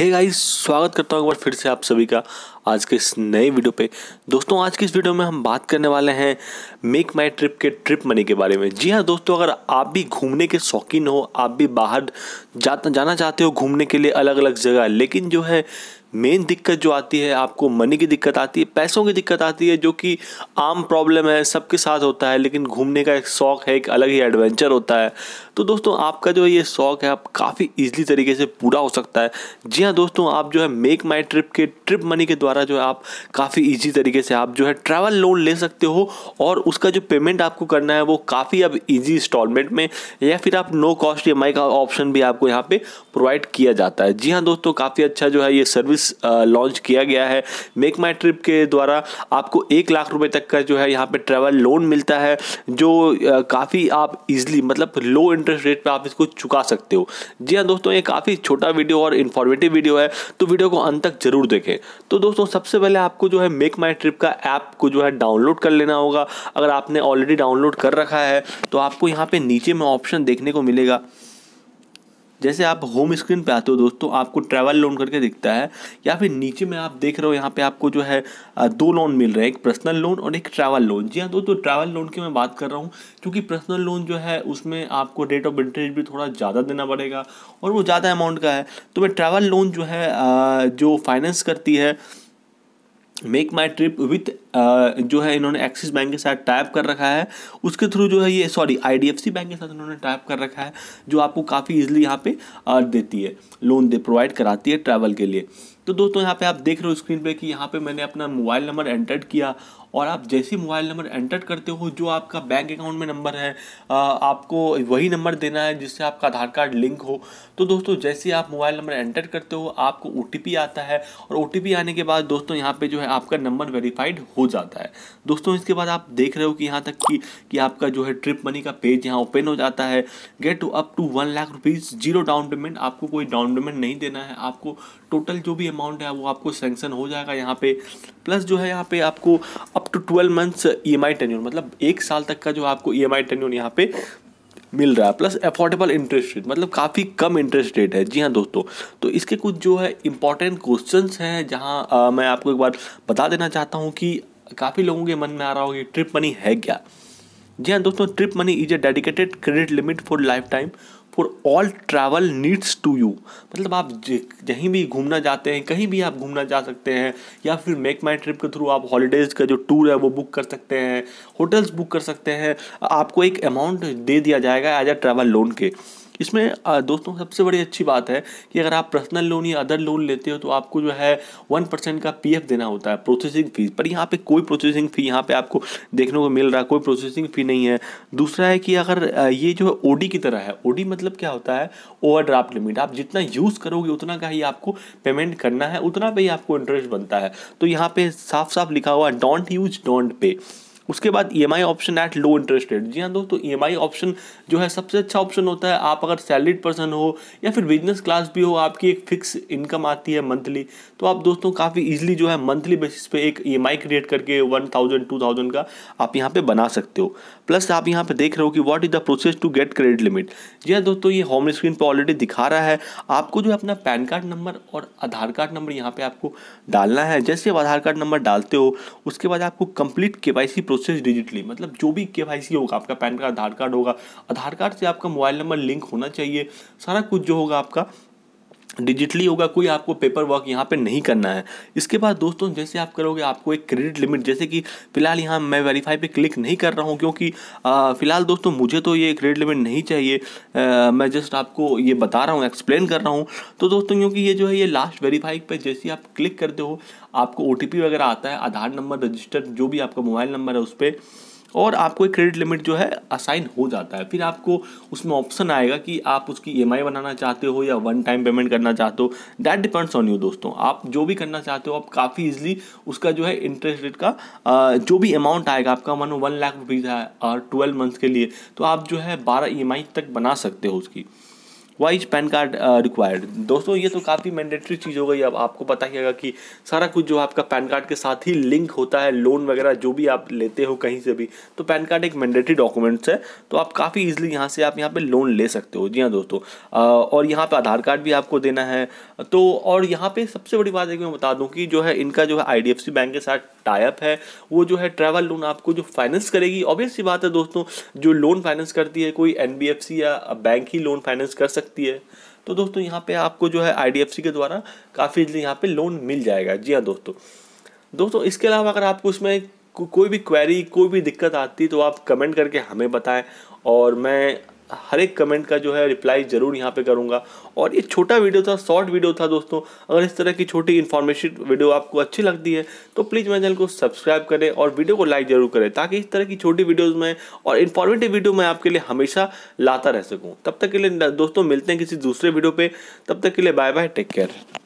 हे hey guys स्वागत करता हूँ एक बार फिर से आप सभी का आज के इस नए वीडियो पे। दोस्तों आज की इस वीडियो में हम बात करने वाले हैं मेक माई ट्रिप के ट्रिप मनी के बारे में। जी हाँ दोस्तों अगर आप भी घूमने के शौकीन हो आप भी बाहर जा, जाना चाहते हो घूमने के लिए अलग अलग जगह लेकिन जो है मेन दिक्कत जो आती है, आपको मनी की दिक्कत आती है, पैसों की दिक्कत आती है, जो कि आम प्रॉब्लम है, सबके साथ होता है, लेकिन घूमने का एक शौक़ है, एक अलग ही एडवेंचर होता है। तो दोस्तों, आपका जो ये शौक़ है, आप काफ़ी ईजिली तरीके से पूरा हो सकता है। जी हाँ दोस्तों, आप जो है मेक माई ट्रिप के ट्रिप मनी के द्वारा जो है आप काफ़ी ईजी तरीके से आप जो है ट्रैवल लोन ले सकते हो, और उसका जो पेमेंट आपको करना है, वो काफ़ी अब ईजी इंस्टॉलमेंट में, या फिर आप नो कॉस्ट ई का ऑप्शन भी आपको यहाँ पर प्रोवाइड किया जाता है। जी हाँ दोस्तों, काफ़ी अच्छा जो है ये सर्विस सर्विस लॉन्च किया गया है। मेक माई ट्रिप के द्वारा आपको एक लाख रुपए तक का जो है यहाँ पे ट्रैवल लोन मिलता है, जो काफ़ी आप इजली मतलब लो इंटरेस्ट रेट पे आप इसको चुका सकते हो। जी हाँ दोस्तों, ये काफ़ी छोटा वीडियो और इन्फॉर्मेटिव वीडियो है तो वीडियो को अंत तक ज़रूर देखें। तो दोस्तों, सबसे पहले आपको जो है मेक माई ट्रिप का ऐप को जो है डाउनलोड कर लेना होगा। अगर आपने ऑलरेडी डाउनलोड कर रखा है तो आपको यहाँ पे नीचे में ऑप्शन देखने को मिलेगा। जैसे आप होम स्क्रीन पे आते हो दोस्तों, आपको ट्रैवल लोन करके दिखता है, या फिर नीचे में आप देख रहे हो, यहाँ पे आपको जो है दो लोन मिल रहे हैं, एक पर्सनल लोन और एक ट्रैवल लोन जी हाँ दोस्तों ट्रैवल लोन की मैं बात कर रहा हूँ, क्योंकि पर्सनल लोन जो है, उसमें आपको रेट ऑफ़ इंटरेस्ट भी थोड़ा ज़्यादा देना पड़ेगा, और वो ज़्यादा अमाउंट का है। तो मैं ट्रैवल लोन जो है जो फाइनेंस करती है मेक माई ट्रिप विथ जो है इन्होंने एक्सिस बैंक के साथ टाइप कर रखा है। उसके थ्रू जो है ये सॉरी आईडीएफसी बैंक के साथ इन्होंने टाइप कर रखा है, जो आपको काफ़ी इजीली यहाँ पे देती है। लोन दे प्रोवाइड कराती है ट्रैवल के लिए। तो दोस्तों, यहाँ पे आप देख रहे हो स्क्रीन पे कि यहाँ पे मैंने अपना मोबाइल नंबर एंटर किया और आप जैसे मोबाइल नंबर एंटर करते हो, जो आपका बैंक अकाउंट में नंबर है आपको वही नंबर देना है जिससे आपका आधार कार्ड लिंक हो। तो दोस्तों, जैसे आप मोबाइल नंबर एंटर करते हो, आपको ओटीपी आता है और ओटीपी आने के बाद दोस्तों, यहाँ पर जो है आपका नंबर वेरीफाइड हो जाता है। दोस्तों, इसके बाद आप देख रहे हो कि यहाँ तक कि कि आपका जो है ट्रिप मनी का पेज यहाँ ओपन हो जाता है। Get to up to one lakh rupees zero down payment आपको कोई डाउन पेमेंट नहीं देना है। आपको टोटल जो भी अमाउंट है, वो आपको सेंक्शन हो जाएगा यहाँ पे। प्लस जो है यहाँ पे आपको up to twelve months E M I मतलब एक साल तक का जो आपको ई एम आई टेन्यूर यहाँ पे मिल रहा है। प्लस अफोर्डेबल इंटरेस्ट रेट मतलब काफ़ी कम इंटरेस्ट रेट है। जी हाँ दोस्तों। तो इसके कुछ जो है इंपॉर्टेंट क्वेश्चंस हैं, जहाँ मैं आपको एक बार बता देना चाहता हूँ कि काफ़ी लोगों के मन में आ रहा होगा ट्रिप मनी है क्या? जी हाँ दोस्तों TripMoney is a dedicated credit limit for lifetime for all travel needs to you मतलब आप कहीं भी घूमना जाते हैं, कहीं भी आप घूमना जा सकते हैं, या फिर मेक माई ट्रिप के थ्रू आप हॉलीडेज़ का जो टूर है वो बुक कर सकते हैं होटल्स बुक कर सकते हैं। आपको एक अमाउंट दे दिया जाएगा एज अ ट्रैवल लोन के। इसमें दोस्तों, सबसे बड़ी अच्छी बात है कि अगर आप पर्सनल लोन या अदर लोन लेते हो तो आपको जो है वन परसेंट का पीएफ देना होता है प्रोसेसिंग फ़ीस पर यहाँ पे कोई प्रोसेसिंग फ़ी यहाँ पे आपको देखने को मिल रहा है कोई प्रोसेसिंग फ़ी नहीं है. दूसरा है कि अगर ये जो है ओडी की तरह है ओडी मतलब क्या होता है? ओवर लिमिट आप जितना यूज़ करोगे, उतना का ही आपको पेमेंट करना है, उतना पे ही आपको इंटरेस्ट बनता है. तो यहाँ पे साफ़ साफ़ लिखा हुआ डोंट यूज़ डोंट पे उसके बाद E M I option at low interest rate जी हाँ दोस्तों ई एम आई ऑप्शन जो है सबसे अच्छा ऑप्शन होता है। आप अगर सैलरीड पर्सन हो या फिर बिज़नेस क्लास भी हो, आपकी एक फिक्स इनकम आती है मंथली तो आप दोस्तों काफ़ी ईजिली जो है मंथली बेसिस पे एक ई एम आई क्रिएट करके वन थाउज़ेंड टू थाउज़ेंड का आप यहाँ पे बना सकते हो। प्लस आप यहाँ पे देख रहे हो कि what is the process to get credit limit जी हाँ दोस्तों, ये होम स्क्रीन पर ऑलरेडी दिखा रहा है। आपको जो है अपना पैन कार्ड नंबर और आधार कार्ड नंबर यहाँ पे आपको डालना है। जैसे आप आधार कार्ड नंबर डालते हो, उसके बाद आपको complete K Y C process digitally मतलब जो भी के वाई सी होगा, आपका पैन कार्ड, आधार कार्ड होगा, आधार कार्ड से आपका मोबाइल नंबर लिंक होना चाहिए, सारा कुछ जो होगा आपका डिजिटली होगा कोई आपको पेपर वर्क यहाँ पे नहीं करना है। इसके बाद दोस्तों जैसे आप करोगे आपको एक क्रेडिट लिमिट जैसे कि फ़िलहाल यहाँ मैं वेरीफाई पे क्लिक नहीं कर रहा हूँ क्योंकि फ़िलहाल दोस्तों मुझे तो ये क्रेडिट लिमिट नहीं चाहिए। आ, मैं जस्ट आपको ये बता रहा हूँ एक्सप्लेन कर रहा हूँ। तो दोस्तों क्योंकि ये जो है ये लास्ट वेरीफाई पर जैसे आप क्लिक करते हो आपको ओटीपी वगैरह आता है आधार नंबर रजिस्टर जो भी आपका मोबाइल नंबर है उस पर और आपको एक क्रेडिट लिमिट जो है असाइन हो जाता है। फिर आपको उसमें ऑप्शन आएगा कि आप उसकी ई बनाना चाहते हो या वन टाइम पेमेंट करना चाहते हो। दैट डिपेंड्स ऑन यू दोस्तों। आप जो भी करना चाहते हो, आप काफ़ी इजिली उसका जो है इंटरेस्ट रेट का जो भी अमाउंट आएगा आपका, मानो वन लाख रुपीज़ है और ट्वेल्व मंथ्स के लिए तो आप जो है बारह ई तक बना सकते हो उसकी। वाइज पैन कार्ड रिक्वायर्ड दोस्तों, ये तो काफ़ी मैंडेटरी चीज़ हो गई। अब आपको पता ही होगा कि सारा कुछ जो आपका पैन कार्ड के साथ ही लिंक होता है लोन वगैरह जो भी आप लेते हो कहीं से भी तो पैन कार्ड एक मैंडेटरी डॉक्यूमेंट्स है। तो आप काफ़ी ईजिली यहाँ से आप यहाँ पे लोन ले सकते हो। जी हाँ दोस्तों। और यहाँ पे आधार कार्ड भी आपको देना है। तो और यहाँ पे सबसे बड़ी बात एक मैं बता दूँ कि जो है इनका जो है आई बैंक के साथ टाइप है वो जो है ट्रैवल लोन आपको जो फाइनेंस करेगी ऑब्वियस सी बात है दोस्तों जो लोन फाइनेंस करती है कोई एनबीएफसी या बैंक ही लोन फाइनेंस कर सकती है। तो दोस्तों यहाँ पे आपको जो है आईडीएफसी के द्वारा काफ़ी इजली यहाँ पे लोन मिल जाएगा। जी हाँ दोस्तों। दोस्तों इसके अलावा अगर आपको इसमें को, कोई भी क्वेरी कोई भी दिक्कत आती है तो आप कमेंट करके हमें बताएँ और मैं हर एक कमेंट का जो है रिप्लाई ज़रूर यहाँ पे करूँगा। और ये छोटा वीडियो था शॉर्ट वीडियो था दोस्तों। अगर इस तरह की छोटी इन्फॉर्मेशन वीडियो आपको अच्छी लगती है तो प्लीज़ मेरे चैनल को सब्सक्राइब करें और वीडियो को लाइक ज़रूर करें, ताकि इस तरह की छोटी वीडियोज़ में और इन्फॉर्मेटिव वीडियो मैं आपके लिए हमेशा लाता रह सकूँ। तब तक के लिए दोस्तों मिलते हैं किसी दूसरे वीडियो पर तब तक के लिए बाय बाय टेक केयर